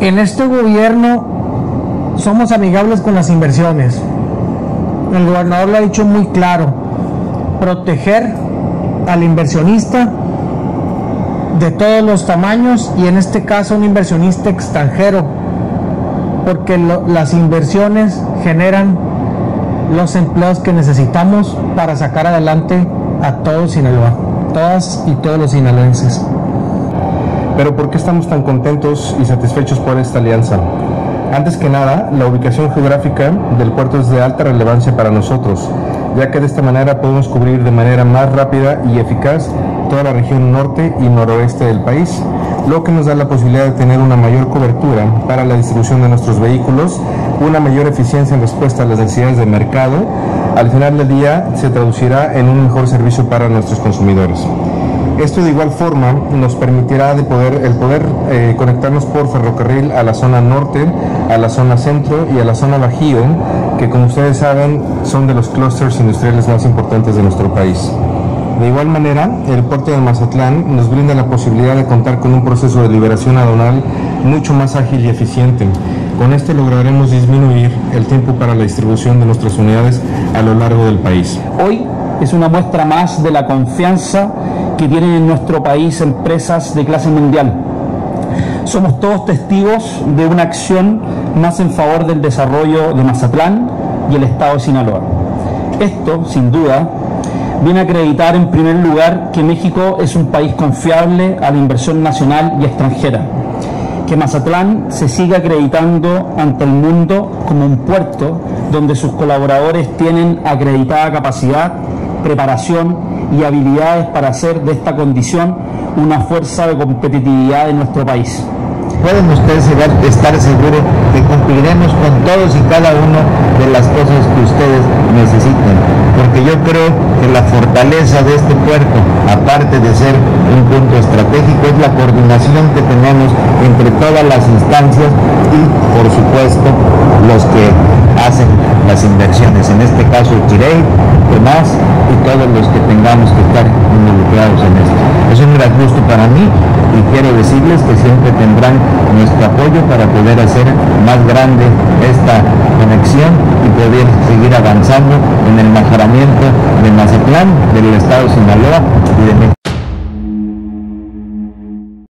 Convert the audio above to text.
En este gobierno somos amigables con las inversiones. El gobernador lo ha dicho muy claro, proteger al inversionista de todos los tamaños y en este caso un inversionista extranjero, porque las inversiones generan los empleos que necesitamos para sacar adelante a todo Sinaloa, todas y todos los sinaloenses. Pero ¿por qué estamos tan contentos y satisfechos por esta alianza? Antes que nada, la ubicación geográfica del puerto es de alta relevancia para nosotros, ya que de esta manera podemos cubrir de manera más rápida y eficaz toda la región norte y noroeste del país, lo que nos da la posibilidad de tener una mayor cobertura para la distribución de nuestros vehículos, una mayor eficiencia en respuesta a las necesidades de mercado. Al final del día se traducirá en un mejor servicio para nuestros consumidores. Esto de igual forma nos permitirá de poder, el poder eh, conectarnos por ferrocarril a la zona norte, a la zona centro y a la zona bajío, que como ustedes saben son de los clústeres industriales más importantes de nuestro país. De igual manera, el puerto de Mazatlán nos brinda la posibilidad de contar con un proceso de liberación aduanal mucho más ágil y eficiente. Con este lograremos disminuir el tiempo para la distribución de nuestras unidades a lo largo del país. Hoy es una muestra más de la confianza que tienen en nuestro país empresas de clase mundial. Somos todos testigos de una acción más en favor del desarrollo de Mazatlán y el Estado de Sinaloa. Esto, sin duda, viene a acreditar en primer lugar que México es un país confiable a la inversión nacional y extranjera, que Mazatlán se sigue acreditando ante el mundo como un puerto donde sus colaboradores tienen acreditada capacidad, preparación y habilidades para hacer de esta condición una fuerza de competitividad en nuestro país pueden ustedes estar seguros que cumpliremos con todos y cada una de las cosas que ustedes necesiten. Porque yo creo que la fortaleza de este puerto, aparte de ser un punto estratégico, es la coordinación que tenemos entre todas las instancias y, por supuesto, los que las inversiones. En este caso, Chirey, Tomás y todos los que tengamos que estar involucrados en esto. Es un gran gusto para mí y quiero decirles que siempre tendrán nuestro apoyo para poder hacer más grande esta conexión y poder seguir avanzando en el mejoramiento de Mazatlán, del estado de Sinaloa y de México.